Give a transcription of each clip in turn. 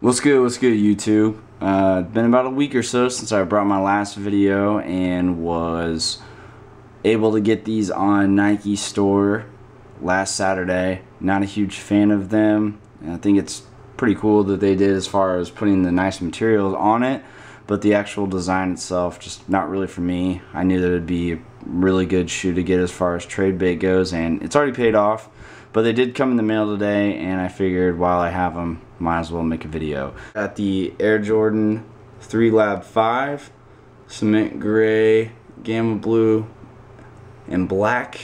What's good, what's good YouTube? Uh, been about a week or so since I brought my last video and was able to get these on Nike store last Saturday. Not a huge fan of them. I think it's pretty cool that they did as far as putting the nice materials on it, but the actual design itself just not really for me. I knew that it would be really good shoe to get as far as trade bait goes and it's already paid off. But they did come in the mail today and I figured while I have them, might as well make a video. Got the Air Jordan 3 Lab 5, cement gray, gamma blue, and black.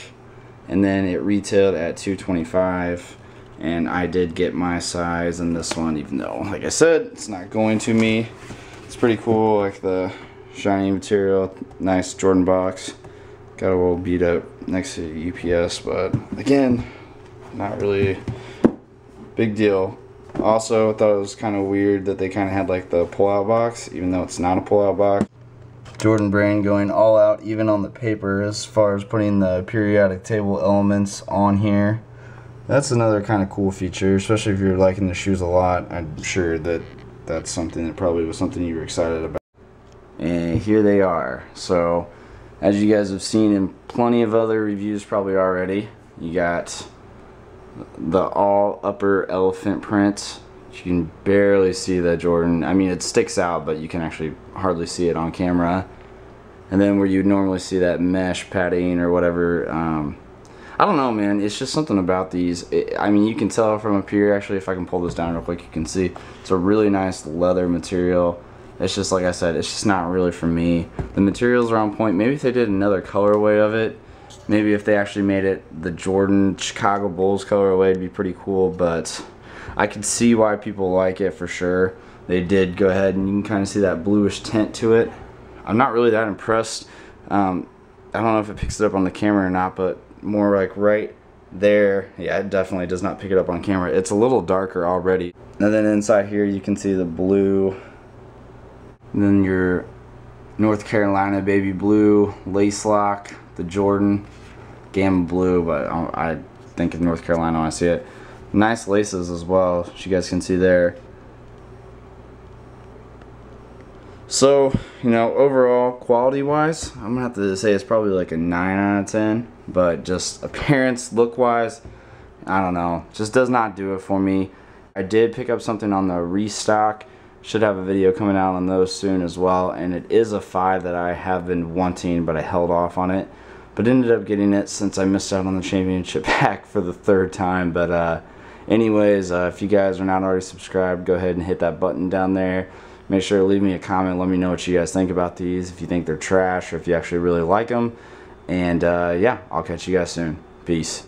And then it retailed at 225 and I did get my size in this one even though like I said it's not going to me it's pretty cool like the shiny material nice Jordan box got a little beat up next to UPS but again not really big deal. Also, I thought it was kind of weird that they kind of had like the pull-out box, even though it's not a pull-out box. Jordan Brand going all out, even on the paper, as far as putting the periodic table elements on here. That's another kind of cool feature, especially if you're liking the shoes a lot. I'm sure that that's something that probably was something you were excited about. And here they are. So, as you guys have seen in plenty of other reviews probably already, you got the all upper elephant print. You can barely see that Jordan. I mean, it sticks out, but you can actually hardly see it on camera. And then where you'd normally see that mesh padding or whatever, um, I don't know, man. It's just something about these. It, I mean, you can tell from up here. Actually, if I can pull this down real quick, you can see it's a really nice leather material. It's just like I said, it's just not really for me. The materials are on point. Maybe if they did another colorway of it, Maybe if they actually made it the Jordan Chicago Bulls colorway, it'd be pretty cool. But I could see why people like it for sure. They did go ahead and you can kind of see that bluish tint to it. I'm not really that impressed. Um, I don't know if it picks it up on the camera or not, but more like right there. Yeah, it definitely does not pick it up on camera. It's a little darker already. And then inside here you can see the blue. And then your North Carolina baby blue lace lock the Jordan Gamma Blue, but I think of North Carolina when I see it. Nice laces as well, as you guys can see there. So, you know, overall, quality-wise, I'm going to have to say it's probably like a 9 out of 10. But just appearance, look-wise, I don't know. Just does not do it for me. I did pick up something on the restock. Should have a video coming out on those soon as well. And it is a 5 that I have been wanting, but I held off on it but ended up getting it since I missed out on the championship pack for the third time. But uh, anyways, uh, if you guys are not already subscribed, go ahead and hit that button down there. Make sure to leave me a comment. Let me know what you guys think about these. If you think they're trash or if you actually really like them. And uh, yeah, I'll catch you guys soon. Peace.